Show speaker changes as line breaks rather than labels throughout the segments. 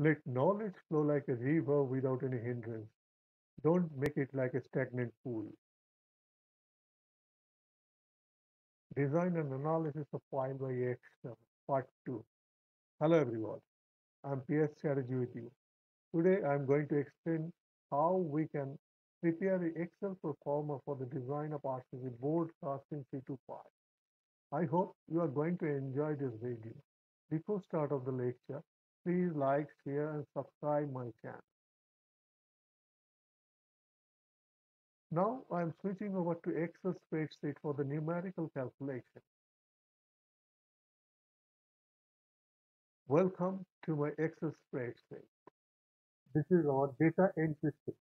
Let knowledge flow like a river without any hindrance. Don't make it like a stagnant pool. Design and Analysis of Pile by Excel, uh, Part 2. Hello everyone, I'm PS Strategy with you. Today I'm going to explain how we can prepare the Excel proforma for the design of RCC bored casting 325. I hope you are going to enjoy this video. Before start of the lecture, Please like, share and subscribe my channel. Now I am switching over to Excel spreadsheet for the numerical calculation. Welcome to my Excel spreadsheet. This is our data entry sheet.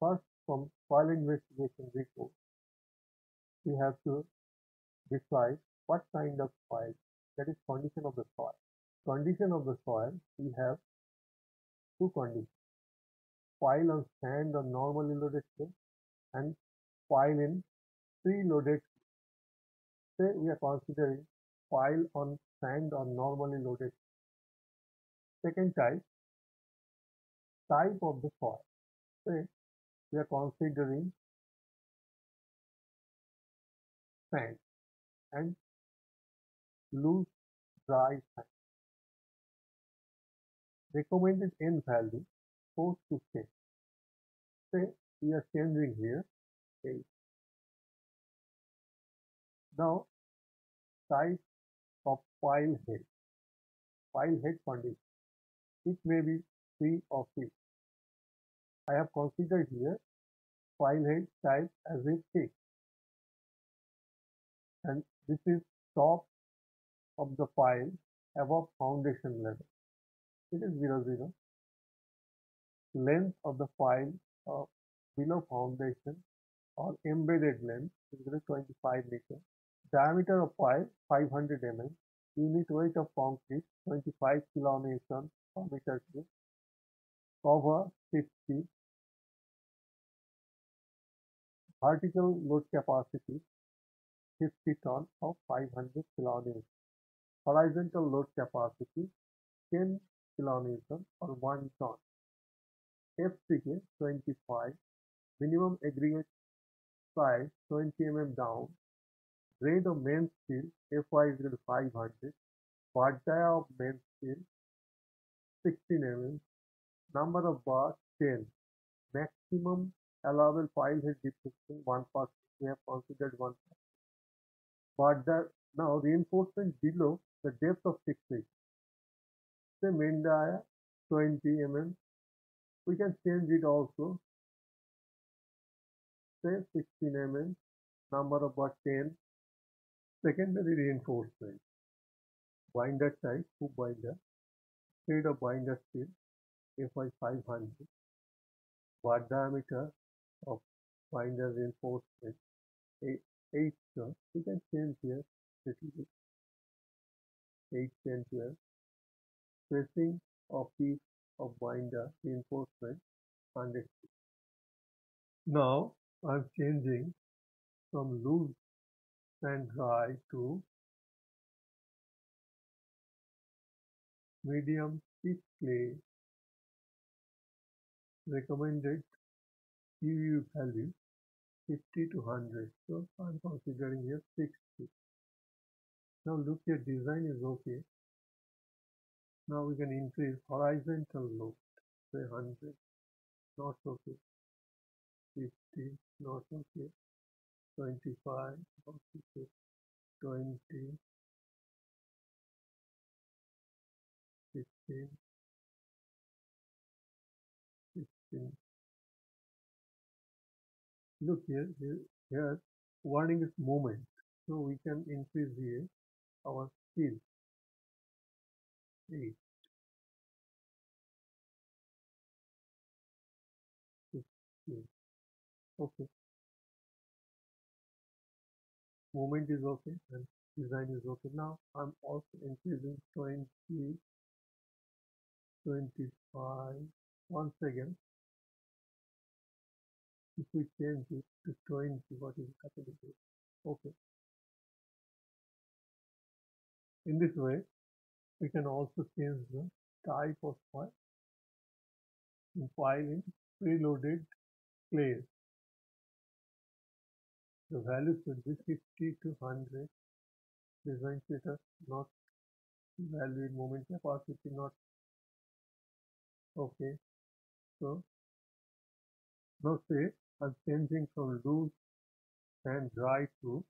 First, from file investigation report, we have to decide what kind of pile, that is condition of the pile condition of the soil, we have two conditions. Pile on sand or normally loaded clay and pile in pre-loaded Say we are considering pile on sand or normally loaded. Second type, type of the soil. Say we are considering sand and loose dry sand recommended n value force to change. Say we are changing here 8. Now type of pile head. Pile head condition. It may be 3 or 6. I have considered here pile head type as a 6 and this is top of the pile above foundation level it is 0 0 length of the pile uh, below foundation or embedded length is equal to 25 meter. Diameter of pile 500 mm. Unit weight of concrete 25 kilonewton per meter cube. Cover 50 vertical load capacity 50 ton of 500 kilonewton horizontal load capacity 10 kilonewton or 1 ton. FCK 25, minimum aggregate size 20 mm down, grade of main steel FY is equal to 500, bar dia of main steel 16 mm, number of bars 10, maximum allowable file head deflection 1%, we have considered 1%. But the, now reinforcement below the depth of fixation say main dia 20 mm we can change it also say 16 mm number of bar 10 secondary reinforcement binder type hook binder grade of binder steel FY 500 bar diameter of binder reinforcement 8, 8 so we can change here little bit 8 10 12 Pressing of piece of binder uh, reinforcement 100 Now I'm changing from loose and dry to medium thick clay. Recommended PU value 50 to 100 so I'm considering here 60 now look your design is okay now we can increase horizontal load, say 100, not so okay, 50, not so okay, 25, not okay, 20, 15, 16. Look here, here, here warning is moment. So we can increase here our speed Okay. Movement is okay and design is okay. Now I'm also increasing 20, 25. Once again, if we change it to 20, what is happening? Okay. In this way, we can also change the type of pile pile in preloaded place. The value should be 50 to 100. Design status not value in moment capacity not okay. So now say I'm changing from loose and dry to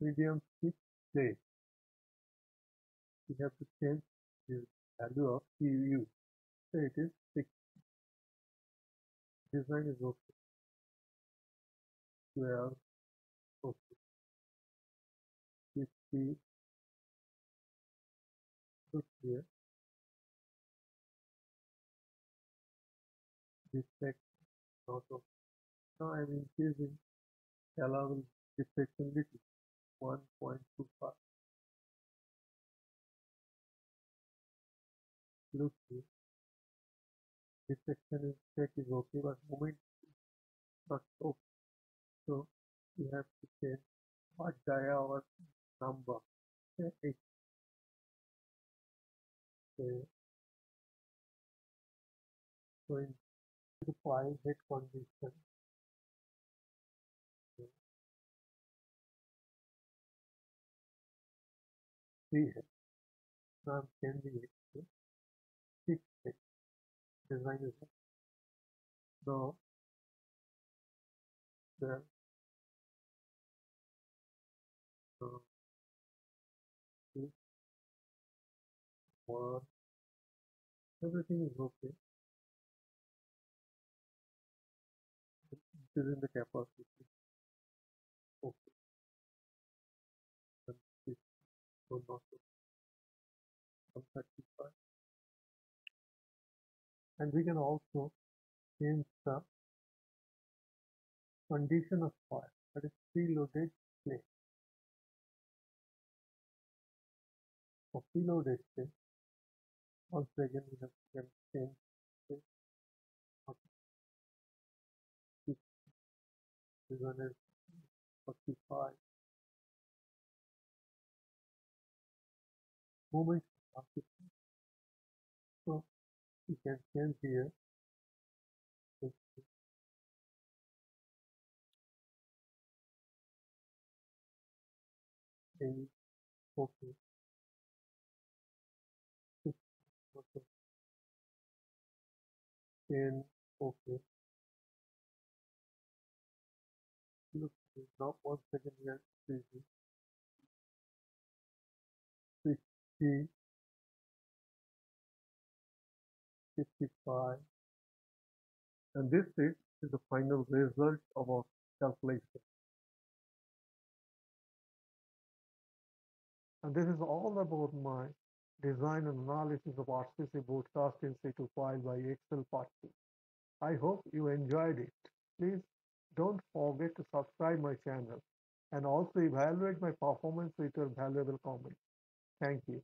medium thick clay. We have to change the value of PU. So it is 6. Design is okay. 12, okay. 50, look here. Defect, not okay. Now I am increasing allowable defectability 1.25. Look here. Deflection is check is okay, but moment not okay. So we have to change what dia or number. Okay. Okay. So in the pile head condition I'm changing it to six head. Design is now there uh, six, one everything is okay. This is in the capacity. Be 135. And we can also change the condition of pile that is preloaded clay. For preloaded clay, once again we have to change this. Okay. This one is 45. moment of so you can tell here. And okay. And okay look now one second here. 50, 55. And this is, is the final result of our calculation. And this is all about my design and analysis of RCC broadcast in C2 file by Excel Part 2. I hope you enjoyed it. Please don't forget to subscribe my channel and also evaluate my performance with your valuable comments. Thank you.